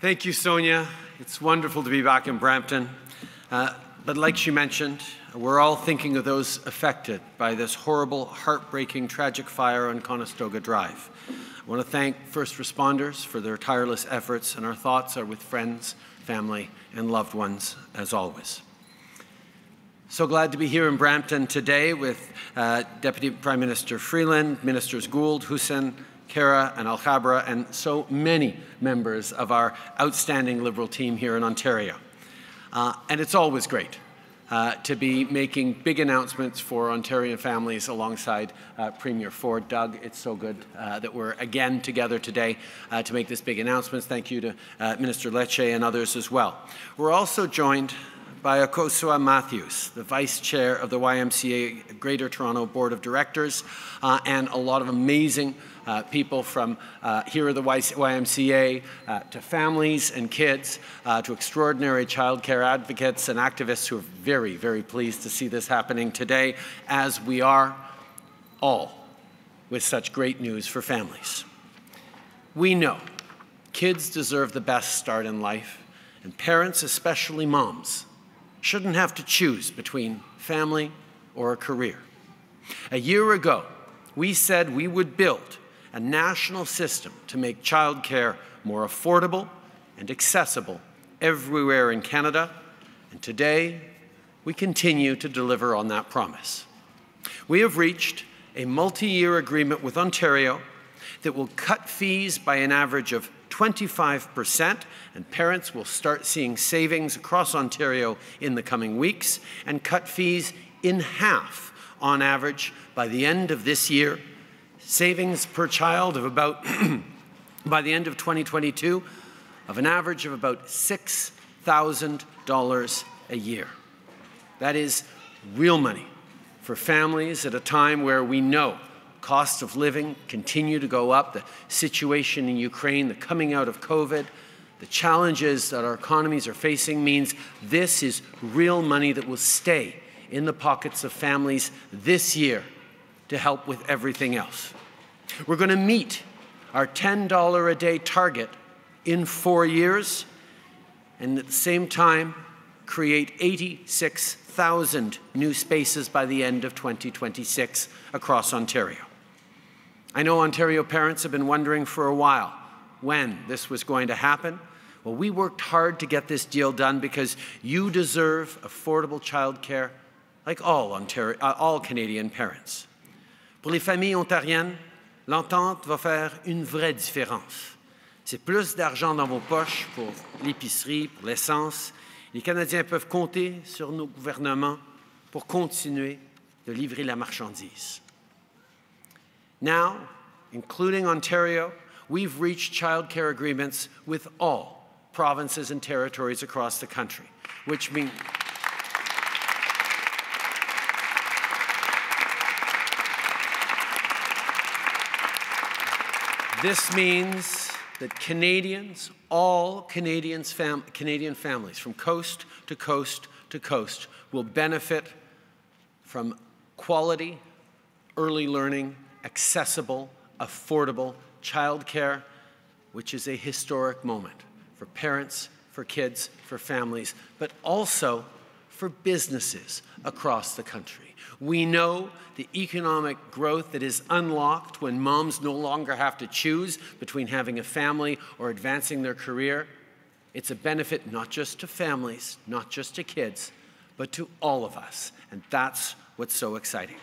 Thank you, Sonia. It's wonderful to be back in Brampton. Uh, but like she mentioned, we're all thinking of those affected by this horrible, heartbreaking, tragic fire on Conestoga Drive. I want to thank first responders for their tireless efforts, and our thoughts are with friends, family, and loved ones, as always. So glad to be here in Brampton today with uh, Deputy Prime Minister Freeland, Ministers Gould, Hussen, Khera, and Alghabra, and so many members of our outstanding Liberal team here in Ontario. Uh, and it's always great uh, to be making big announcements for Ontarian families alongside uh, Premier Ford. Doug, it's so good uh, that we're again together today uh, to make this big announcement. Thank you to uh, Minister Lecce and others as well. We're also joined by Akosua Matthews, the Vice Chair of the YMCA Greater Toronto Board of Directors, uh, and a lot of amazing uh, people from uh, here at the YMCA uh, to families and kids uh, to extraordinary childcare advocates and activists who are very, very pleased to see this happening today, as we are all with such great news for families. We know kids deserve the best start in life, and parents, especially moms, shouldn't have to choose between family or a career. A year ago, we said we would build a national system to make childcare more affordable and accessible everywhere in Canada, and today we continue to deliver on that promise. We have reached a multi-year agreement with Ontario that will cut fees by an average of 25%, and parents will start seeing savings across Ontario in the coming weeks, and cut fees in half on average by the end of this year savings per child of about, by the end of 2022, of an average of about $6,000 a year. That is real money for families at a time where we know costs of living continue to go up, the situation in Ukraine, the coming out of COVID, the challenges that our economies are facing means this is real money that will stay in the pockets of families this year to help with everything else. We're going to meet our $10 a day target in four years and at the same time create 86,000 new spaces by the end of 2026 across Ontario. I know Ontario parents have been wondering for a while when this was going to happen. Well, we worked hard to get this deal done because you deserve affordable childcare like all, Ontario, uh, all Canadian parents. Pour les familles ontariennes, l'entente va faire une vraie différence. C'est plus d'argent dans vos poches pour l'épicerie, pour l'essence. Les Canadiens peuvent compter sur nos gouvernements pour continuer de livrer la marchandise. Now, including Ontario, we've reached childcare agreements with all provinces and territories across the country, which means This means that Canadians, all Canadians fam Canadian families from coast to coast to coast will benefit from quality, early learning, accessible, affordable childcare, which is a historic moment for parents, for kids, for families, but also for businesses across the country. We know the economic growth that is unlocked when moms no longer have to choose between having a family or advancing their career. It's a benefit not just to families, not just to kids, but to all of us. And that's what's so exciting.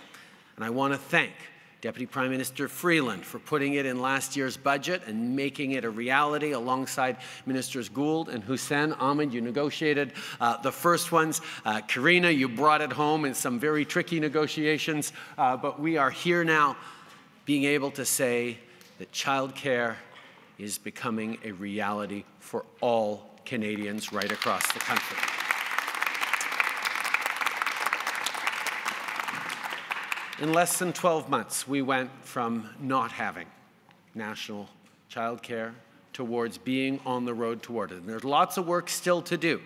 And I want to thank Deputy Prime Minister Freeland for putting it in last year's budget and making it a reality alongside Ministers Gould and Hussen Ahmed, you negotiated uh, the first ones. Uh, Karina, you brought it home in some very tricky negotiations. Uh, but we are here now being able to say that childcare is becoming a reality for all Canadians right across the country. In less than 12 months, we went from not having national childcare towards being on the road toward it. And there's lots of work still to do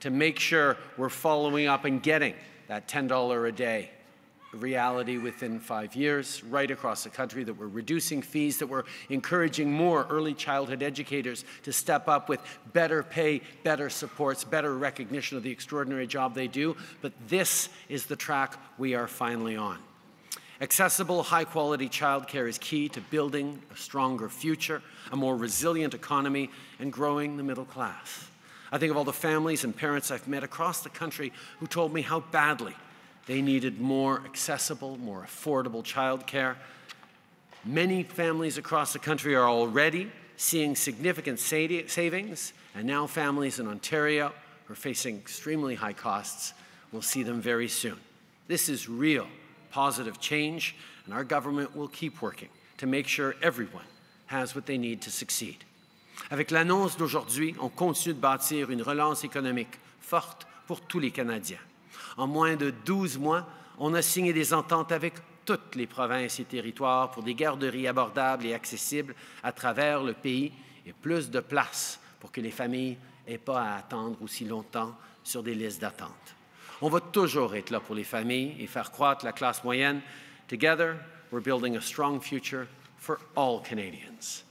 to make sure we're following up and getting that $10 a day reality within five years, right across the country, that we're reducing fees, that we're encouraging more early childhood educators to step up with better pay, better supports, better recognition of the extraordinary job they do. But this is the track we are finally on. Accessible, high quality childcare is key to building a stronger future, a more resilient economy, and growing the middle class. I think of all the families and parents I've met across the country who told me how badly they needed more accessible, more affordable childcare. Many families across the country are already seeing significant savings, and now families in Ontario who are facing extremely high costs will see them very soon. This is real positive change, and our government will keep working to make sure everyone has what they need to succeed. Avec l'annonce d'aujourd'hui, on continue de bâtir une relance économique forte pour tous les Canadiens. En moins de 12 mois, on a signé des ententes avec toutes les provinces et territoires pour des garderies abordables et accessibles à travers le pays et plus de places pour que les familles n'aient pas à attendre aussi longtemps sur des listes d'attente. On va toujours être là pour les familles et faire croître la classe moyenne. Together, we're building a strong future for all Canadians.